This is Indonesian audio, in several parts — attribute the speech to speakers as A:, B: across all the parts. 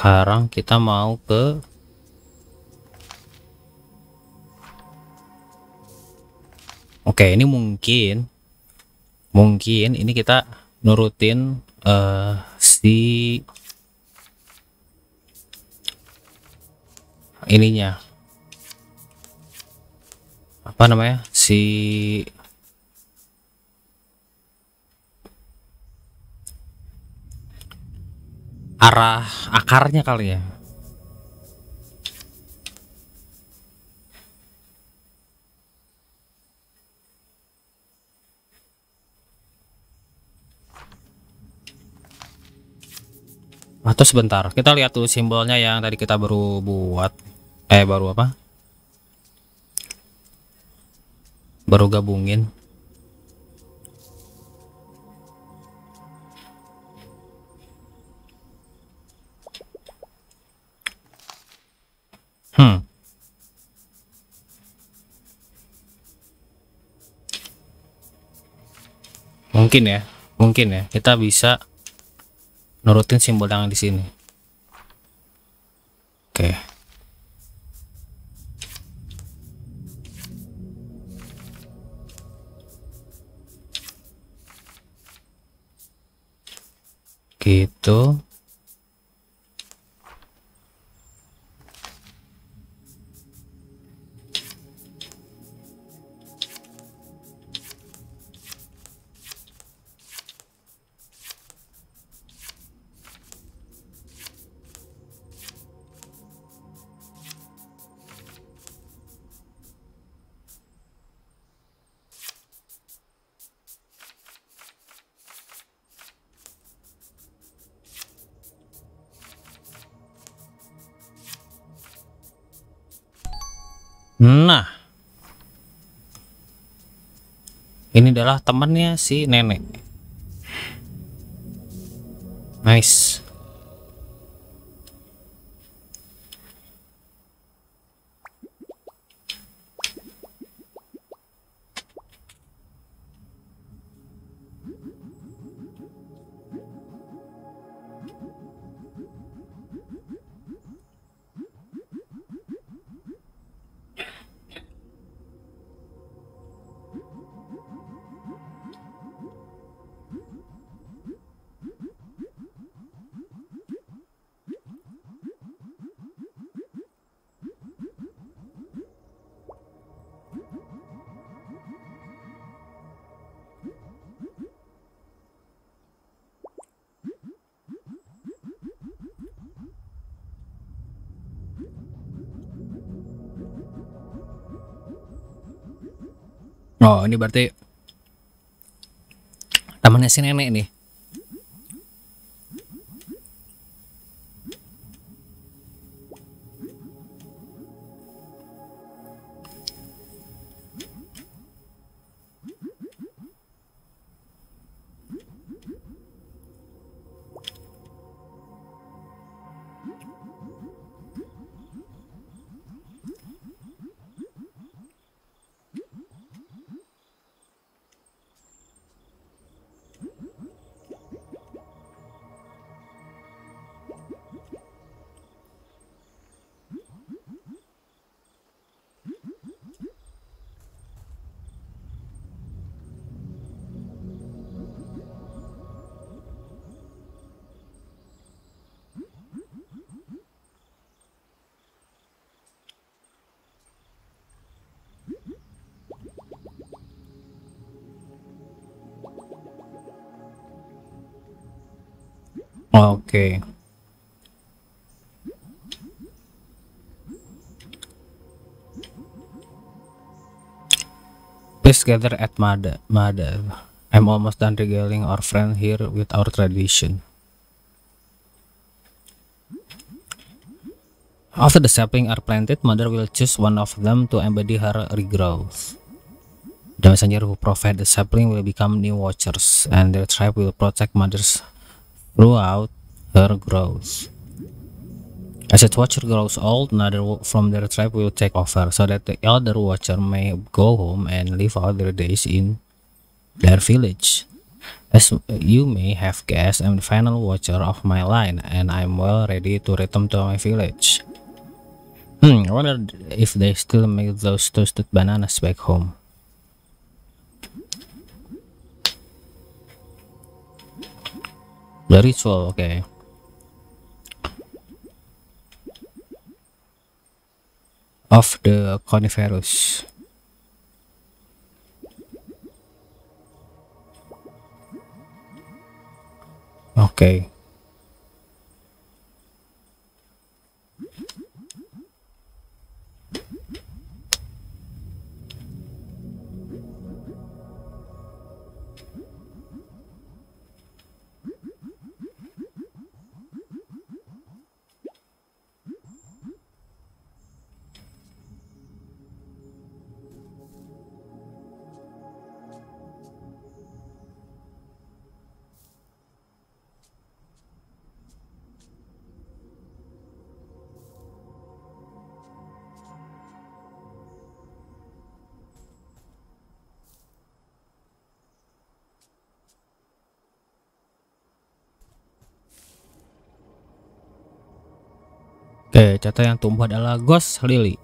A: sekarang kita mau ke oke ini mungkin mungkin ini kita nurutin uh, si ininya. Apa namanya? Si arah akarnya kali ya. Atau sebentar kita lihat tuh simbolnya yang tadi kita baru buat. Eh baru apa? Baru gabungin mungkin ya mungkin ya. Kita bisa nurutin simbol yang di sini. Oke. Gitu Nah, ini adalah temannya si nenek. Nice. Oh, ini berarti temannya si nenek nih. Oke. Please gather at Mada. Mada. I'm almost done regaling our friend here with our tradition. After the sapling are planted, mother will choose one of them to embody her regrowth. The messenger who provide the sapling will become new watchers, and their tribe will protect mother's throughout her growth. As a watcher grows old, another from their tribe will take over, so that the elder watcher may go home and live out their days in their village. As you may have guessed, I'm the final watcher of my line, and I'm well ready to return to my village. Hmm, I wonder if they still make those toasted bananas back home. The ritual, okay. Of the coniferous. Okay. Oke, catat yang tumbuh adalah ghost lily.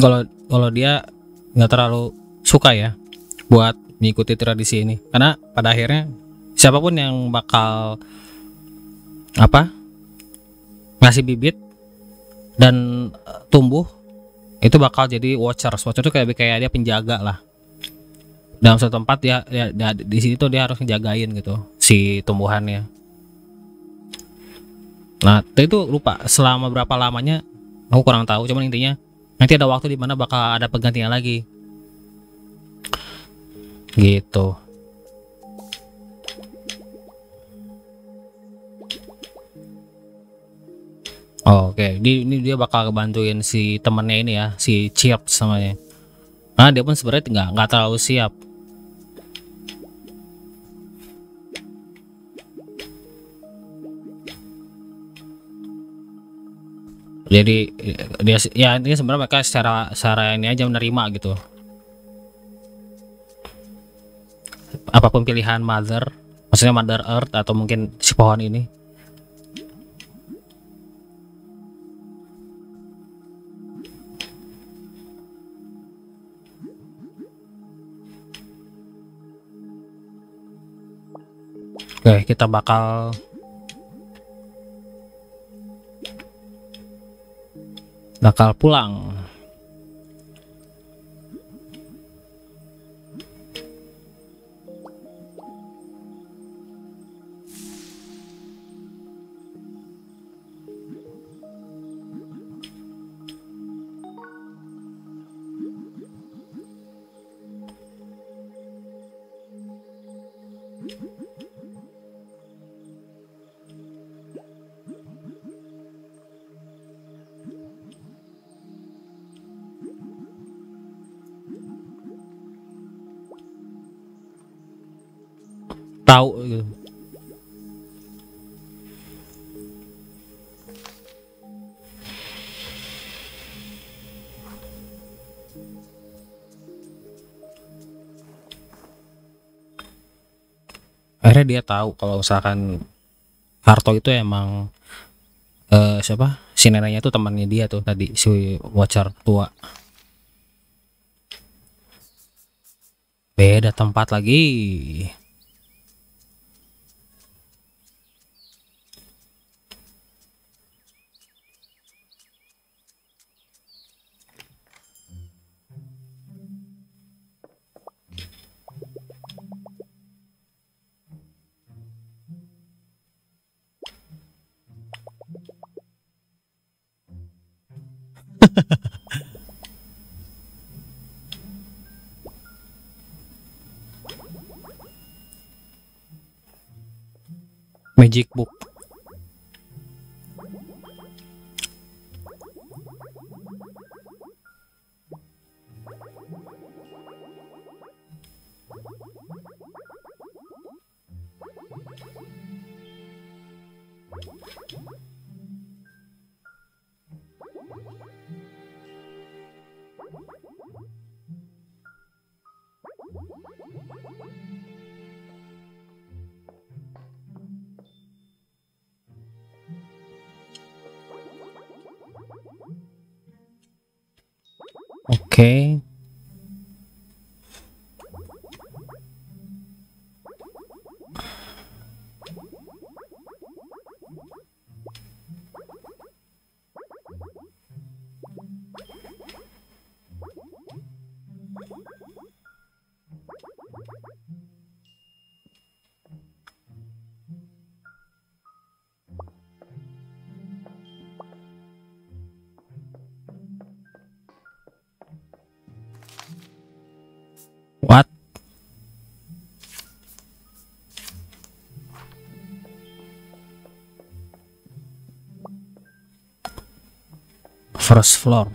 A: Kalau kalau dia nggak terlalu suka ya buat mengikuti tradisi ini, karena pada akhirnya siapa pun yang bakal apa ngasih bibit dan eh, tumbuh itu bakal jadi watcher. Watcher itu kayak kayak dia penjaga lah. Dalam suatu tempat dia, dia- di situ tuh dia harus ngejagain gitu si tumbuhannya. Nah, itu lupa selama berapa lamanya aku kurang tahu, cuman intinya nanti ada waktu di mana bakal ada penggantian lagi. Gitu. Oke, Di- ini dia bakal ngebantuin si temennya ini ya, si Cheers namanya. Nah, dia pun sebenarnya nggak nggak terlalu siap. Jadi dia ya ini sebenarnya mereka secara secara ini aja menerima gitu. Apa pun pilihan mother maksudnya mother earth atau mungkin si pohon ini. Oke, kita bakal bakal pulang. Tahu. Gitu. akhirnya dia tahu kalau misalkan Harto itu emang eh, siapa? Si neneknya itu temannya dia tuh tadi si Watcher tua. Beda tempat lagi magic book oke first floor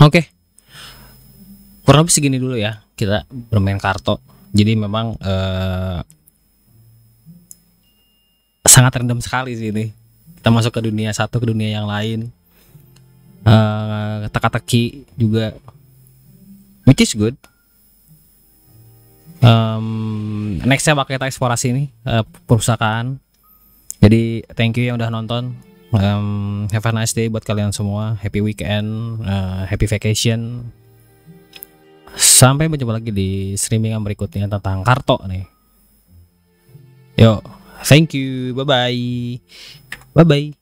A: Oke. Kurang lebih segini dulu ya kita bermain kartu. Jadi memang eh, sangat random sekali sih ini. Kita masuk ke dunia satu ke dunia yang lain. Eh, teka-teki juga which is good. Um, nextnya bakal kita eksplorasi ini eh, perpustakaan. Jadi thank you yang udah nonton. Um, have a nice day buat kalian semua. Happy weekend, uh, happy vacation. Sampai berjumpa lagi di streaming berikutnya tentang karto nih. Yo, thank you. Bye bye. Bye bye.